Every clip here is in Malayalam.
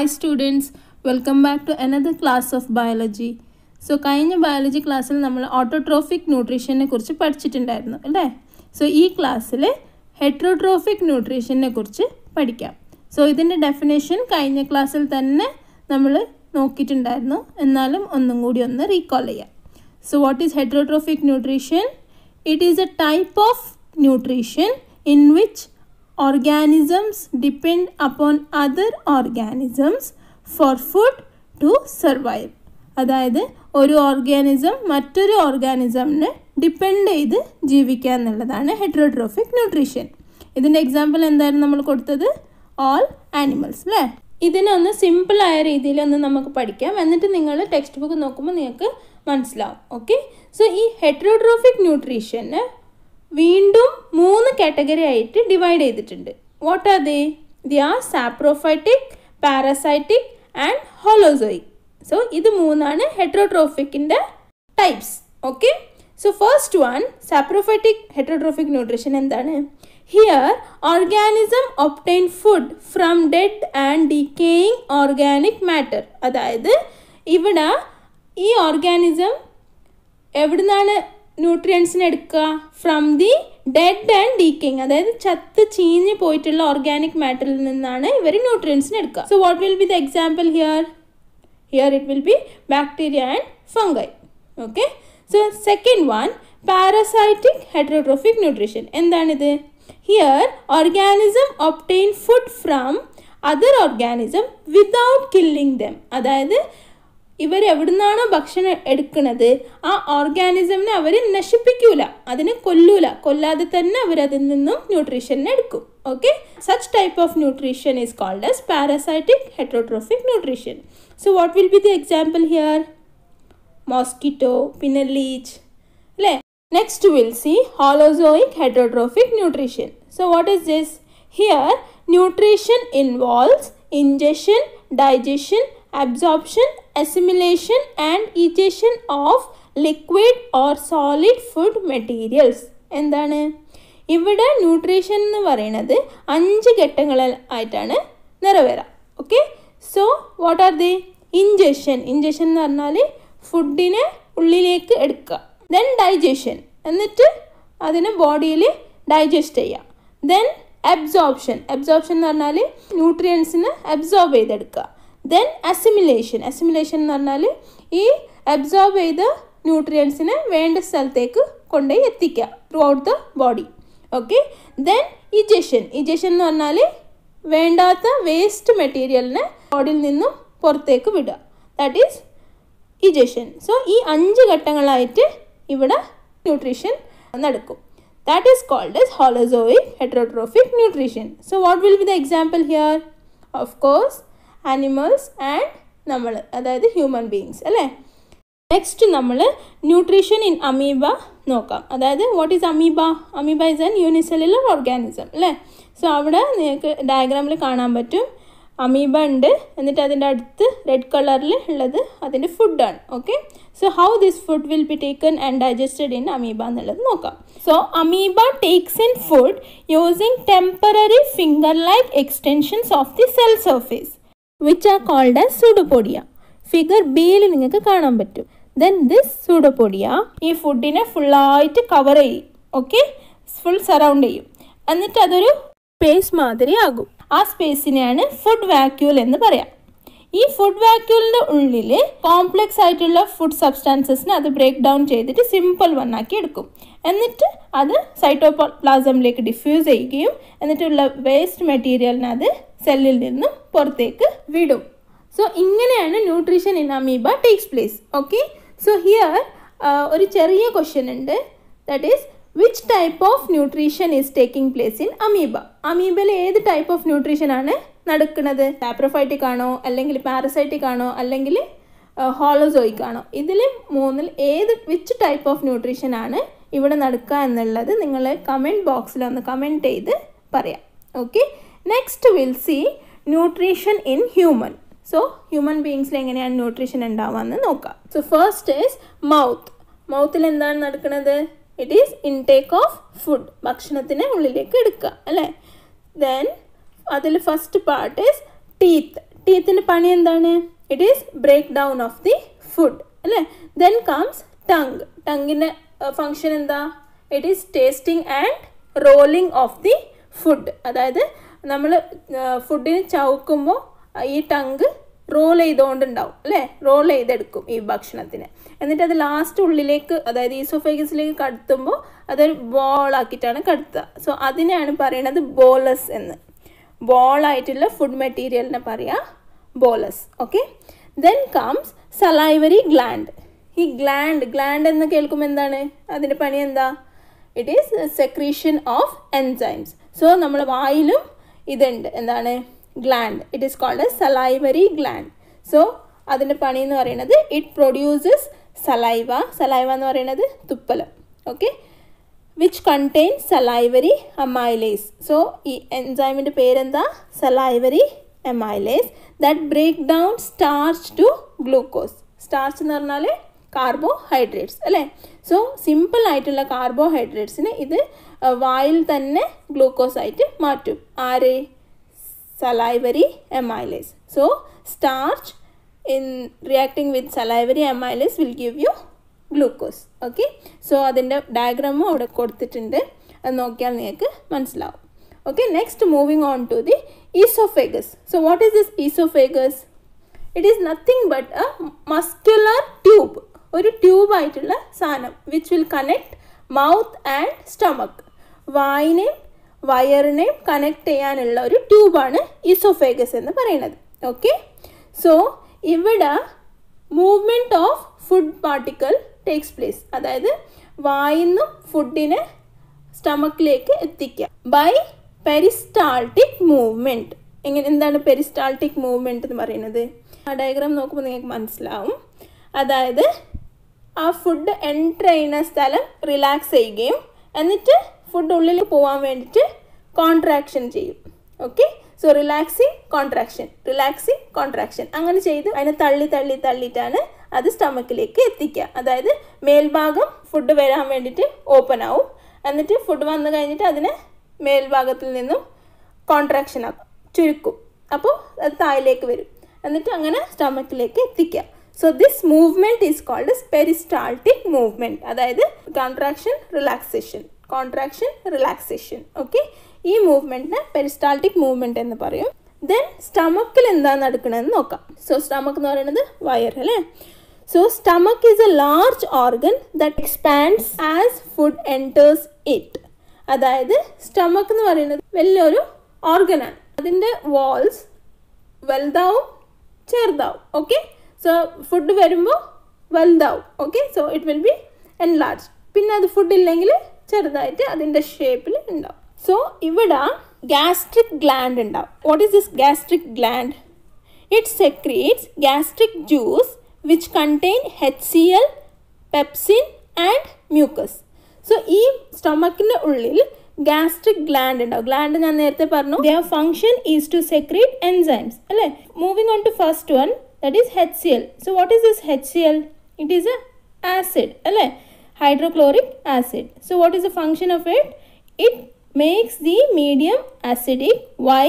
Hi students welcome back to another class of biology so കഴിഞ്ഞ ബയോളജി ക്ലാസ്സിൽ നമ്മൾ ഓട്ടോട്രോഫിക് ന്യൂട്രീഷനെ കുറിച്ച് പഠിച്ചിട്ടുണ്ടായിരുന്നു അല്ലേ? സോ ഈ ക്ലാസ്സിൽ ഹെട്രോട്രോഫിക് ന്യൂട്രീഷനെ കുറിച്ച് പഠിക്കാം. സോ ഇതിന്റെ ഡെഫിനേഷൻ കഴിഞ്ഞ ക്ലാസ്സിൽ തന്നെ നമ്മൾ നോക്കിയിട്ടുണ്ടായിരുന്നു. എന്നാലും ഒന്നും കൂടി ഒന്ന് റീകോൾ ചെയ്യാം. So what is heterotrophic nutrition it is a type of nutrition in which organisms depend upon other organisms for food to survive. അതായത് ഒരു ഓർഗാനിസം മറ്റൊരു ഓർഗാനിസമിനെ ഡിപ്പെൻഡ് ചെയ്ത് ജീവിക്കുക എന്നുള്ളതാണ് ഹെട്രോട്രോഫിക് ന്യൂട്രീഷൻ ഇതിന്റെ എക്സാമ്പിൾ എന്തായിരുന്നു നമ്മൾ കൊടുത്തത്? ഓൾ ആനിമൽസ് അല്ലേ ഇതിനൊന്ന് സിമ്പിളായ രീതിയിൽ ഒന്ന് നമുക്ക് പഠിക്കാം. എന്നിട്ട് നിങ്ങൾ ടെക്സ്റ്റ് ബുക്ക് നോക്കുമ്പോൾ നിങ്ങൾക്ക് മനസ്സിലാവും. ഓക്കെ സോ ഈ ഹെട്രോട്രോഫിക് ന്യൂട്രീഷന് വീണ്ടും മൂന്ന് കാറ്റഗറി ആയിട്ട് ഡിവൈഡ് ചെയ്തിട്ടുണ്ട്. What are they the are saprophytic parasitic and holozoic so ഇത് മൂന്നാണ് ഹെട്രോട്രോഫിക്കിന്റെ types okay so first one saprophytic heterotrophic nutrition എന്താണ്? Here organism obtain food from dead and decaying organic matter അതായത് ഇവിടെ ഈ ഓർഗാനിസം എവിടുന്നാണ് ന്യൂട്രിയൻസിനെ എടുക്കുക. From the dead and decaying അതായത് ചത്ത് ചീഞ്ഞ് പോയിട്ടുള്ള ഓർഗാനിക് മാറ്ററിൽ നിന്നാണ് ഇവർ ന്യൂട്രിയൻസിനെ എടുക്കുക. So what will be the example here here it will be bacteria and fungi okay so second one parasitic hydrotrophic nutrition എന്താണിത്? Here organism obtain food from other organism without killing them അതായത് ഇവർ എവിടുന്നാണോ ഭക്ഷണം എടുക്കുന്നത് ആ ഓർഗാനിസമിനെ അവർ നശിപ്പിക്കൂല. അതിനെ കൊല്ലൂല. കൊല്ലാതെ തന്നെ അവർ അതിൽ നിന്നും ന്യൂട്രീഷൻ എടുക്കും. Okay such type of nutrition is called as parasitic heterotrophic nutrition so what will be the example here mosquito പിന്നെ ലീച്ച് അല്ലേ? Next will see holozoic heterotrophic nutrition so what is this here nutrition involves ingestion digestion absorption, assimilation and egestion of liquid or solid food materials. എന്താണ്? ഇവിടെ ന്യൂട്രീഷൻ എന്ന് പറയുന്നത് അഞ്ച് ഘട്ടങ്ങളായിട്ടാണ് നിറവേറാം okay so what are the ingestion ingestion എന്ന് പറഞ്ഞാൽ ഫുഡിനെ ഉള്ളിലേക്ക് എടുക്കുക. ദെൻ ഡൈജഷൻ എന്നിട്ട് അതിനെ ബോഡിയിൽ ഡൈജസ്റ്റ് ചെയ്യുക. ദെൻ അബ്സോർപ്ഷൻ അബ്സോർപ്ഷൻ എന്ന് പറഞ്ഞാൽ ന്യൂട്രിയൻസിനെ അബ്സോർബ് ചെയ്തെടുക്കുക. ദെൻ അസിമിലേഷൻ അസിമിലേഷൻ എന്ന് പറഞ്ഞാൽ ഈ അബ്സോർബ് ചെയ്ത ന്യൂട്രിയൻസിനെ വേണ്ട സ്ഥലത്തേക്ക് കൊണ്ടുപോയി എത്തിക്കുക throughout the body okay then egestion egestion എന്ന് പറഞ്ഞാൽ വേണ്ടാത്ത വേസ്റ്റ് മെറ്റീരിയലിനെ ബോഡിയിൽ നിന്നും പുറത്തേക്ക് വിടുക. ദാറ്റ് ഈസ് ഇജഷൻ സോ ഈ അഞ്ച് ഘട്ടങ്ങളായിട്ട് ഇവിടെ ന്യൂട്രീഷൻ നടക്കും. That is called as holozoic heterotrophic nutrition so what will be the example here of course animals and നമ്മൾ അതായത് ഹ്യൂമൻ ബീങ്സ് അല്ലേ? നെക്സ്റ്റ് നമ്മൾ ന്യൂട്രീഷൻ ഇൻ അമീബ നോക്കാം. അതായത് what is amoeba amoeba is an unicellular organism അല്ലേ? സോ അവിടെ നിങ്ങൾക്ക് ഡയഗ്രാമിൽ കാണാൻ പറ്റും. അമീബ ഉണ്ട്. എന്നിട്ട് അതിന്റെ അടുത്ത് റെഡ് കളറിൽ ഉള്ളത് അതിന്റെ ഫുഡാണ് okay so how this food will be taken and digested in amoeba എന്നുള്ളത് നോക്കാം. So amoeba takes in food using temporary finger like extensions of the cell surface which are called as pseudopodia figure ബിയിൽ നിങ്ങൾക്ക് കാണാൻ പറ്റും. ദെൻ ദിസ് സുഡോപോഡിയ ഈ ഫുഡിനെ ഫുള്ളായിട്ട് കവർ ചെയ്യും. ഓക്കെ ഫുൾ സറൗണ്ട് ചെയ്യും. എന്നിട്ട് അതൊരു സ്പേസ് മാതിരി ആകും. ആ സ്പേസിനെയാണ് ഫുഡ് വാക്യൂൽ എന്ന് പറയാം. ഈ ഫുഡ് വാക്യൂലിന്റെ ഉള്ളിൽ കോംപ്ലെക്സ് ആയിട്ടുള്ള ഫുഡ് സബ്സ്റ്റാൻസസിനെ അത് ബ്രേക്ക് ഡൗൺ ചെയ്തിട്ട് സിമ്പിൾ വണ്ണാക്കി എടുക്കും. എന്നിട്ട് അത് സൈറ്റോപ്ലാസമിലേക്ക് ഡിഫ്യൂസ് ചെയ്യുകയും എന്നിട്ടുള്ള വേസ്റ്റ് മെറ്റീരിയലിനെ അത് സെല്ലിൽ നിന്നും പുറത്തേക്ക് വിടും. സോ ഇങ്ങനെയാണ് nutrition in amoeba takes place okay so here ഒരു ചെറിയ ക്വസ്റ്റ്യൻ ഉണ്ട്. That is which type of nutrition is taking place in amoeba അമീബയിൽ ഏത് ടൈപ്പ് ഓഫ് ന്യൂട്രീഷൻ ആണ് നടക്കുന്നത്? സാപ്രോഫൈറ്റിക് ആണോ? അല്ലെങ്കിൽ പാരസൈറ്റിക് ആണോ? അല്ലെങ്കിൽ ഹോളോസോയിക് ആണോ? ഇതിൽ മൂന്നിൽ ഏത് വിച്ച് ടൈപ്പ് ഓഫ് ന്യൂട്രീഷൻ ആണ് ഇവിടെ നടക്കുക എന്നുള്ളത് നിങ്ങൾ കമന്റ് ബോക്സിൽ ഒന്ന് കമന്റ് ചെയ്ത് പറയാം. Okay next will see nutrition in human so human ബീങ്സിൽ എങ്ങനെയാണ് ന്യൂട്രീഷൻ ഉണ്ടാവുകയെന്ന് നോക്കാം. സോ ഫസ്റ്റ് ഈസ് മൗത്ത് മൗത്തിൽ എന്താണ് നടക്കുന്നത് it is intake of food ഭക്ഷണത്തിനെ ഉള്ളിലേക്ക് എടുക്കുക അല്ലേ? ദെൻ അതിൽ ഫസ്റ്റ് പാർട്ട് ഈസ് ടീത്ത് ടീത്തിന്റെ പണി എന്താണ്? It is break down of the food അല്ലേ ദെൻ കംസ് ടങ് ടങ്ങിന്റെ ഫങ്ഷൻ എന്താ? It is tasting and rolling of the food അതായത് നമ്മൾ ഫുഡിന് ചവക്കുമ്പോൾ ഈ ടങ്ക് റോൾ ചെയ്തുകൊണ്ടുണ്ടാവും അല്ലേ? റോൾ ചെയ്തെടുക്കും ഈ ഭക്ഷണത്തിന്. എന്നിട്ട് അത് ലാസ്റ്റ് ഉള്ളിലേക്ക് അതായത് ഈസോഫേഗസിലേക്ക് കടത്തുമ്പോൾ അതൊരു ബോളാക്കിയിട്ടാണ് കടത്തുക. സോ അതിനെയാണ് പറയുന്നത് ബോലസ് എന്ന്. ബോളായിട്ടുള്ള ഫുഡ് മെറ്റീരിയലിനെ പറയാം bolus okay then comes salivary gland ഈ ഗ്ലാൻഡ് ഗ്ലാൻഡ് എന്ന് കേൾക്കുമ്പോൾ എന്താണ്? അതിന്റെ പണി എന്താ? It is secretion of enzymes so നമ്മൾ വായിലും ഇതുണ്ട്. എന്താണ്? Gland it is called a salivary gland so അതിന്റെ പണി എന്ന് പറയുന്നത് ഇറ്റ് പ്രൊഡ്യൂസസ് സലൈവ സലൈവ എന്ന് പറയുന്നത് തുപ്പലം. Okay which contain salivary amylase so ഈ എൻസൈമിന്റെ പേരെന്താ? Salivary amylase that break down starch to glucose starch എന്ന് പറഞ്ഞാൽ കാർബോഹൈഡ്രേറ്റ്സ് അല്ലേ? സോ സിമ്പിൾ ആയിട്ടുള്ള കാർബോഹൈഡ്രേറ്റ്സിന് ഇത് വായിൽ തന്നെ ഗ്ലൂക്കോസ് ആയിട്ട് മാറ്റും. ആര്? Salivary amylase so starch in reacting with salivary amylase will give you glucose okay so അതിന്റെ ഡയഗ്രാമും അവിടെ കൊടുത്തിട്ടുണ്ട്. അത് നോക്കിയാൽ നിങ്ങൾക്ക് മനസ്സിലാവും. Okay next moving on to the oesophagus so what is this oesophagus it is nothing but a muscular tube ഒരു ട്യൂബായിട്ടുള്ള സാധനം which will connect mouth and stomach വായിനെയും വയറിനെയും കണക്ട് ചെയ്യാനുള്ള ഒരു ട്യൂബാണ് ഇസോഫേഗസ് എന്ന് പറയുന്നത്. ഓക്കെ സോ ഇവിടെ movement of food particle takes place അതായത് വായിന്നും ഫുഡിനെ സ്റ്റമക്കിലേക്ക് എത്തിക്കുക. ബൈ പെരിസ്റ്റാൾട്ടിക് മൂവ്മെന്റ് എങ്ങനെ എന്താണ് പെരിസ്റ്റാൾട്ടിക് മൂവ്മെന്റ് എന്ന് പറയുന്നത്? ആ ഡയഗ്രാം നോക്കുമ്പോൾ നിങ്ങൾക്ക് മനസ്സിലാവും. അതായത് ആ ഫുഡ് എന്റർ ചെയ്യുന്ന സ്ഥലം റിലാക്സ് ചെയ്യുകയും എന്നിട്ട് ഫുഡ് ഉള്ളിൽ പോകാൻ വേണ്ടിയിട്ട് കോൺട്രാക്ഷൻ ചെയ്യും. Okay so relaxing contraction relaxing contraction അങ്ങനെ ചെയ്ത് അതിനെ തള്ളി തള്ളി തള്ളിയിട്ടാണ് അത് സ്റ്റമക്കിലേക്ക് എത്തിക്കുക. അതായത് മേൽഭാഗം ഫുഡ് വരാൻ വേണ്ടിയിട്ട് ഓപ്പൺ ആവും. എന്നിട്ട് ഫുഡ് വന്നു കഴിഞ്ഞിട്ട് അതിനെ മേൽഭാഗത്തിൽ നിന്നും കോൺട്രാക്ഷൻ ആക്കും. ചുരുക്കും. അപ്പോൾ അത് താഴേക്ക് വരും. എന്നിട്ട് അങ്ങനെ സ്റ്റമക്കിലേക്ക് എത്തിക്കുക. So this movement is called peristaltic movement അതായത് contraction relaxation contraction relaxation okay ഈ മൂവ്മെന്റിന് പെരിസ്റ്റാൾട്ടിക് മൂവ്മെന്റ് എന്ന് പറയും. ദെൻ സ്റ്റമക്കിൽ എന്താ നടക്കണമെന്ന് നോക്കാം. സോ സ്റ്റമക്ക് എന്ന് പറയുന്നത് വയർ അല്ലേ? So stomach is a large organ that expands as food enters it അതായത് സ്റ്റമക്ക് എന്ന് പറയുന്നത് വലിയൊരു ഓർഗനാണ് അതിന്റെ വാൾസ് വലുതാവും ചെറുതാവും. ഓക്കെ സോ ഫുഡ് വരുമ്പോൾ വലുതാവും. Okay so it will be enlarge പിന്നെ അത് ഫുഡ് ഇല്ലെങ്കിൽ ചെറുതായിട്ട് അതിന്റെ ഷേപ്പിൽ ഉണ്ടാവും സോ ഇവിടെ ഗ്യാസ്ട്രിക് ഗ്ലാൻഡ് ഉണ്ടാവും what is this gastric gland it secretes gastric juice which contain H C L pepsin and mucus so ഈ സ്റ്റൊമക്കിന്റെ ഉള്ളിൽ ഗ്യാസ്ട്രിക് ഗ്ലാൻഡ് ഉണ്ടാവും ഗ്ലാൻഡ് ഞാൻ നേരത്തെ പറഞ്ഞു. The function is to secrete enzymes അല്ലേ? Moving on to first one that is H C L so what is this H C L it is a acid അല്ലേ? Hydrochloric acid so what is the function of it it makes the medium acidic why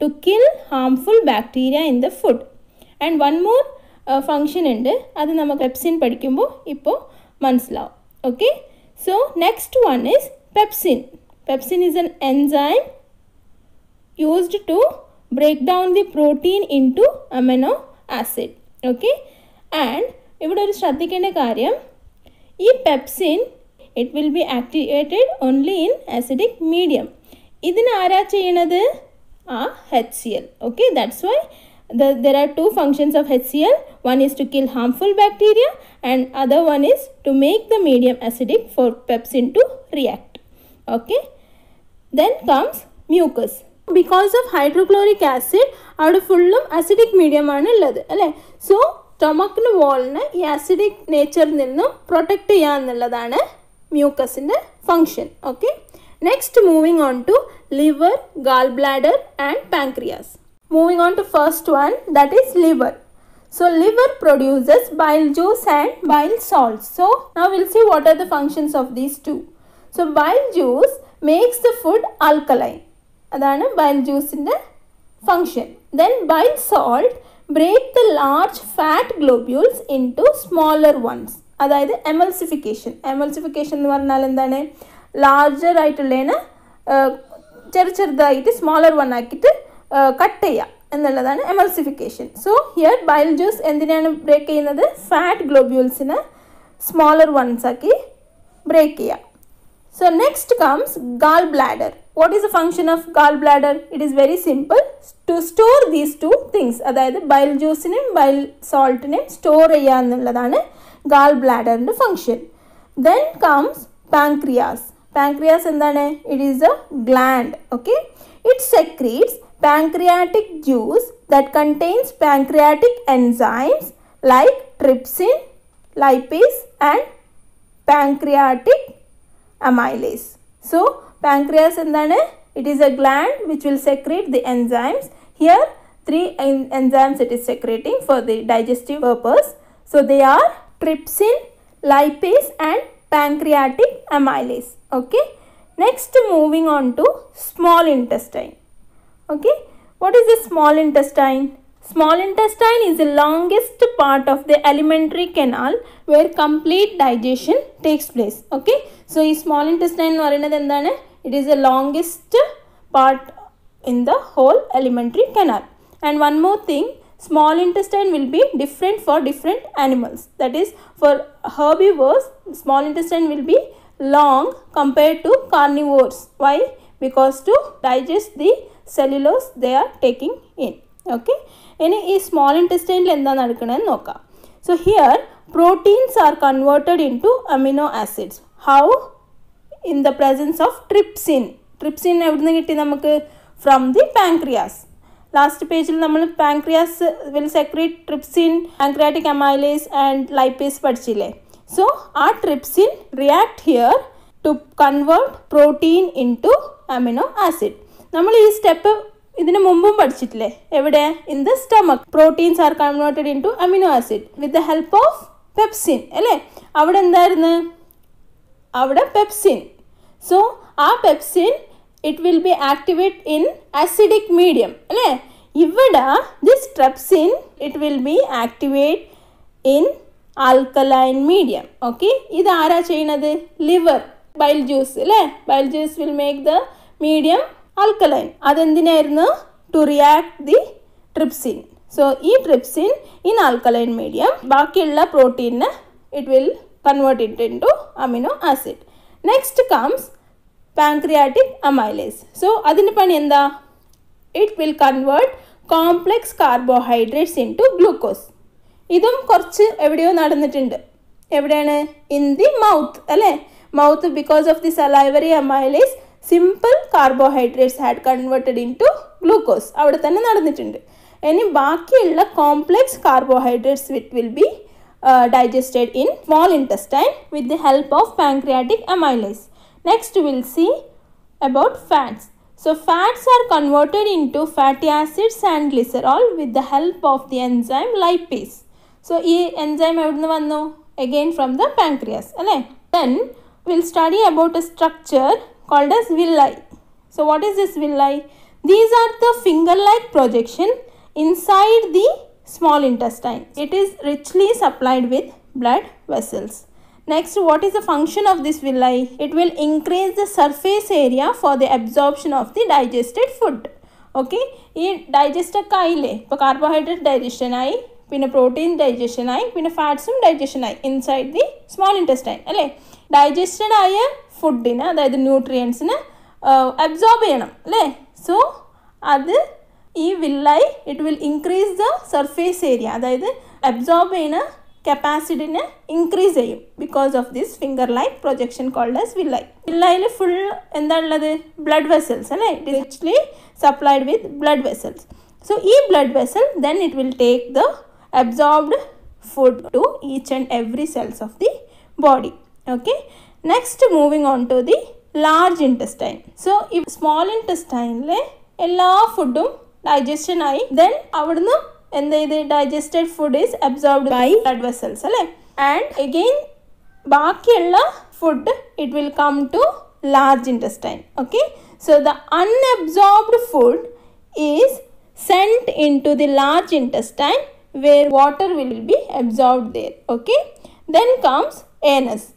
to kill harmful bacteria in the food and one more function ഉണ്ട്. അത് നമുക്ക് പെപ്സിൻ പഠിക്കുമ്പോൾ ഇപ്പോൾ മനസ്സിലാവും. Okay so next one is pepsin pepsin is an enzyme used to break down the protein into amino acid okay and ഇവിടെ ഒരു ശ്രദ്ധിക്കേണ്ട കാര്യം ഈ pepsin it will be activated only in acidic medium ഇതിന് ആരാ ചെയ്യണത് ആ H C L okay that's why the, there are two functions of HCl. One is to kill harmful bacteria and other one is to make the medium acidic for pepsin to react. Okay. Then comes mucus. Because of hydrochloric acid അവിടെ ഫുള്ളും അസിഡിക് മീഡിയം ആണ് ഉള്ളത് അല്ലേ സോ വോളിന് ഈ ആസിഡിക് നേച്ചറിൽ നിന്നും പ്രൊട്ടക്റ്റ് ചെയ്യുക എന്നുള്ളതാണ് മ്യൂക്കസിന്റെ function okay next moving on to liver gall bladder and pancreas moving on to first one that is liver So liver produces bile juice and bile salts. So now we'll see what are the functions of these two. So bile juice makes the food alkaline. അതാണ് ബയൽ ജ്യൂസിന്റെ function. Then bile salt break the large fat globules into smaller ones. അതായത് എമൽസിഫിക്കേഷൻ എമൽസിഫിക്കേഷൻ എന്ന് പറഞ്ഞാൽ എന്താണ്? ലാർജർ ആയിട്ടുള്ളതിന് ചെറു ചെറുതായിട്ട് സ്മോളർ വൺ ആക്കിയിട്ട് കട്ട് ചെയ്യുക എന്നുള്ളതാണ് emulsification so here bile juice എന്തിനാണ് ബ്രേക്ക് ചെയ്യുന്നത്? ഫാറ്റ് ഗ്ലോബ്യൂൾസിന് സ്മോളർ വൺസ് ആക്കി ബ്രേക്ക് ചെയ്യുക. Comes gall comes gallbladder. Is the function of of bladder it is very simple to store these two things അതായത് ബയൽ ജ്യൂസിനെയും ബയൽ സോൾട്ടിനെയും സ്റ്റോർ ചെയ്യുക എന്നുള്ളതാണ് gall ബ്ലാഡറിന്റെ function then comes pancreas pancreas എന്താണ്? It is a gland okay it secretes pancreatic juice that contains pancreatic enzymes like trypsin lipase and pancreatic amylase. So, pancreas എന്താണ് it is a gland which will secrete the enzymes. Here, three en- enzymes it is secreting for the digestive purpose. So, they are trypsin, lipase and pancreatic amylase. Okay. Next, moving on to small intestine. Okay. What is the small intestine? Small intestine is the longest part of the alimentary canal where complete digestion takes place. Okay. So, ഈ small intestine എന്ന് പറയുന്നത് എന്താണ് it is a longest part in the whole alimentary canal and one more thing small intestine will be different for different animals that is for herbivores small intestine will be long compared to carnivores why because to digest the cellulose they are taking in Okay? ഇനി ഈ സ്മോൾ ഇന്റസ്റ്റൈനിൽ എന്താ നടക്കണമെന്ന് നോക്കാം. So here proteins are converted into amino acids how in the presence of trypsin trypsin എവിടുന്ന് കിട്ടി നമുക്ക്? ഫ്രം ദി പാൻക്രിയാസ് ലാസ്റ്റ് പേജിൽ നമ്മൾ pancreas will secrete trypsin pancreatic amylase and lipase പഠിച്ചില്ലേ? സോ ആ trypsin react here to convert protein into amino acid നമ്മൾ ഈ സ്റ്റെപ്പ് ഇതിനു മുമ്പും പഠിച്ചിട്ടില്ലേ? എവിടെ? In the stomach proteins are converted into amino acid with the help of pepsin അല്ലേ? അവിടെ എന്തായിരുന്നു? അവിടെ പെപ്സിൻ സോ ആ pepsin it will be activate in acidic medium അല്ലേ? ഇവിടെ this trypsin it will be activate in alkaline medium okay ഇത് ആരാ ചെയ്യണത്? ലിവർ ബൈൽ ജ്യൂസ് അല്ലേ? Bile juice will make the medium alkaline അതെന്തിനായിരുന്നു? To react the trypsin so ഈ ട്രിപ്സിൻ ഇൻ ആൽക്കലൈൻ മീഡിയം ബാക്കിയുള്ള പ്രോട്ടീനിന് it will convert it into amino acid next comes pancreatic amylase so അതിന്റെ പണി എന്താ? It will convert complex carbohydrates into glucose ഇതും കുറച്ച് എവിടെയോ നടന്നിട്ടുണ്ട്. എവിടെയാണ്? ഇൻ ദി മൗത്ത് അല്ലേ? Mouth because of the salivary amylase Simple carbohydrates had converted in to glucose അവിടെ തന്നെ നടന്നിട്ടുണ്ട് ഇനി ബാക്കിയുള്ള complex carbohydrates it will be uh, digested in small intestine with the help of pancreatic amylase. Next we will see about fats. So fats are converted into fatty acids and glycerol with the help of the enzyme lipase. So ഈ enzyme എവിടുന്ന് വന്നു again from the pancreas അല്ലേ then we'll study about a structure called as villi. So what is this villi? These are the finger-like projection inside the small intestine. It is richly supplied with blood vessels. Next, what is the function of this villi? It will increase the surface area for the absorption of the digested food. Okay ഈ ഡൈജസ്റ്റ് ഒക്കെ ആയില്ലേ ഇപ്പോൾ കാർബോഹൈഡ്രേറ്റ് ഡൈജഷനായി പിന്നെ പ്രോട്ടീൻ ഡൈജഷനായി പിന്നെ ഫാറ്റ്സും ഡൈജഷനായി ഇൻസൈഡ് ദി സ്മോൾ ഇൻറ്റസ്റ്റൈൻ അല്ലേ ഡൈജസ്റ്റഡ് ആയ ഫുഡിന് അതായത് ന്യൂട്രിയൻസിന് അബ്സോർബ് ചെയ്യണം അല്ലേ? സോ അത് ഈ villi it will increase the surface area അതായത് അബ്സോർബ് ചെയ്യുന്ന കപ്പാസിറ്റിനെ ഇൻക്രീസ് ചെയ്യും because of this finger like projection called as villi വില്ലായിൽ full എന്താണുള്ളത് ബ്ലഡ് വെസൽസ് അല്ലേ? It is actually supplied with blood vessels so ഈ blood vessel then it will take the absorbed food to each and every cells of the body okay next moving on to the large intestine so ഈ സ്മോൾ ഇന്റസ്റ്റൈനിലെ എല്ലാ ഫുഡും ഡൈജഷൻ ആയി ദെൻ അവിടുന്ന് എന്ത് ചെയ്ത് digested food is absorbed by blood vessels അല്ലേ ആൻഡ് അഗെയിൻ ബാക്കിയുള്ള food it will come to large intestine okay so the unabsorbed food is into the large intestine where water will be absorbed there. Okay. Then comes anus. Anus എന്ന്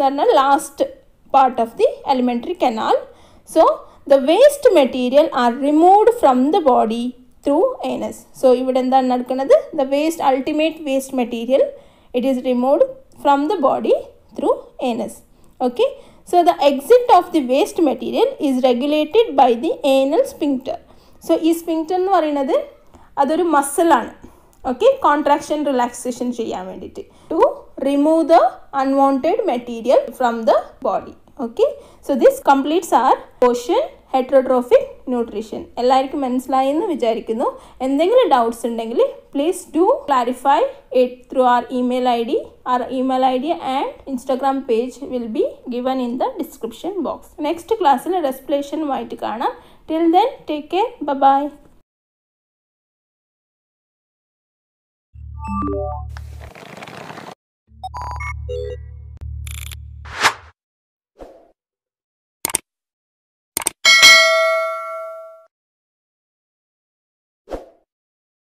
പറഞ്ഞാൽ last part of the alimentary canal so the waste material are removed from the body through anus. So ഇവിടെ എന്താണ് നടക്കുന്നത് the waste ultimate waste material it is removed from the body through anus. Okay. So the exit of the waste material is regulated by the anal sphincter. So ഈ സ്പിങ്ക്റ്റർ എന്ന് പറയുന്നത് അതൊരു മസിലാണ് ഓക്കെ കോൺട്രാക്ഷൻ റിലാക്സേഷൻ ചെയ്യാൻ വേണ്ടിയിട്ട് to remove the unwanted material from the body okay so this completes our portion heterotrophic nutrition എല്ലാവർക്കും മനസ്സിലായി എന്ന് വിചാരിക്കുന്നു. എന്തെങ്കിലും ഡൗട്ട്സ് ഉണ്ടെങ്കിൽ please do clarify it through our email ID our email ID and Instagram page will be given in the description box next ക്ലാസ്സിൽ റെസ്പിലേഷനുമായിട്ട് കാണാം. Till then take care bye Thank Thank you.